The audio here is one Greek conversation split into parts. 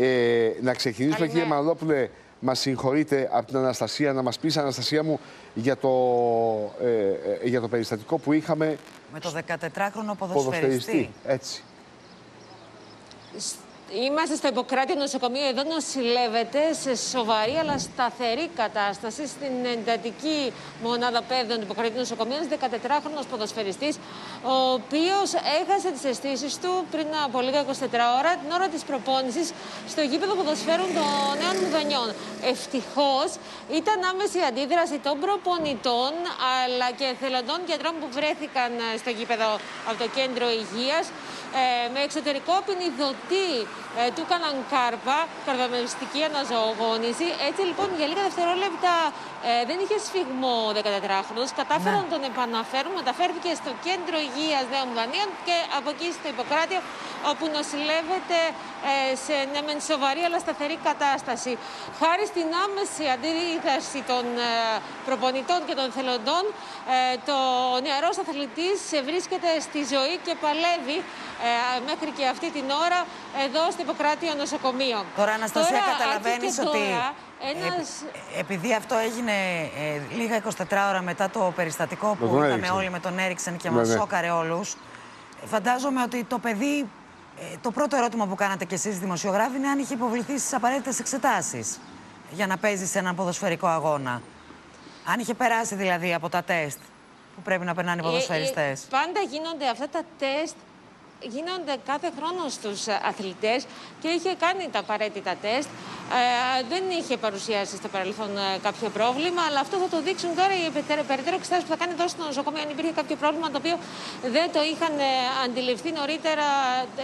Ε, να ξεκινήσουμε, Καλημέρα. κύριε Μανολόπουλε, μας συγχωρείτε από την Αναστασία, να μας πεις, Αναστασία μου, για το, ε, ε, για το περιστατικό που είχαμε Με το 14χρονο ποδοσφαιριστή. ποδοσφαιριστή. Έτσι. Είμαστε στο Ιπποκράτιο νοσοκομείο. Εδώ νοσηλεύεται σε σοβαρή αλλά σταθερή κατάσταση στην εντατική μονάδα παιδών του Ιπποκρατίου νοσοκομείου. Ένας 14χρονο ποδοσφαιριστής, ο οποίος έχασε τις αισθήσεις του πριν από λίγα 24 ώρα, την ώρα της προπόνησης στο γήπεδο ποδοσφαίρου των Νέων Μουδανιών. Ευτυχώς ήταν άμεση η αντίδραση των προπονητών αλλά και εθελοντών γιατρών που βρέθηκαν ε, στο γήπεδο από το κέντρο υγείας ε, με εξωτερικό ποινιδωτή ε, του έκαναν κάρπα, καρδαμεριστική αναζωογόνηση. Έτσι λοιπόν για λίγα δευτερόλεπτα ε, δεν είχε σφιγμό ο 14χρονος. Κατάφεραν να τον επαναφέρουν, μεταφέρθηκε στο κέντρο υγείας Νέων Δανείων και από εκεί στο Ιπποκράτιο όπου νοσηλεύεται ε, σε ναι, μεν σοβαρή αλλά σταθερή κατάσταση. Χάρη στην άμεση αντίδραση των ε, προπονητών και των θελοντών, ε, το νεαρός αθλητής ε, βρίσκεται στη ζωή και παλεύει ε, μέχρι και αυτή την ώρα εδώ στο Ιπποκράτιο νοσοκομείο. Τώρα, Αναστασία, Τώρα, καταλαβαίνεις εκεί και ότι τώρα, ένας... επ- επειδή αυτό έγινε ε, λίγα 24 ώρα μετά το περιστατικό Με που τον είδαμε Έριξεν. όλοι με τον Έριξεν και Ναι, μας ναι. σώκαρε όλους, φαντάζομαι ότι το παιδί, ε, το πρώτο ερώτημα που κάνατε κι εσείς δημοσιογράφοι είναι αν είχε υποβληθεί στις απαραίτητες εξετάσεις για να παίζει σε έναν ποδοσφαιρικό αγώνα. Αν είχε περάσει δηλαδή από τα τεστ που πρέπει να περνάνε οι Ε, ποδοσφαιριστές. ε, πάντα γίνονται αυτά τα τεστ γίνονται κάθε χρόνο στους ε, αθλητές και είχε κάνει τα απαραίτητα τεστ. Ε, δεν είχε παρουσιάσει στο παρελθόν ε, κάποιο πρόβλημα, αλλά αυτό θα το δείξουν τώρα οι περαιτέρω- περαιτέρω εξετάσεις που θα κάνει εδώ στο νοσοκομείο αν υπήρχε κάποιο πρόβλημα το οποίο δεν το είχαν ε, αντιληφθεί νωρίτερα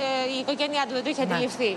ε, η οικογένειά του, δεν το είχε Ναι. αντιληφθεί.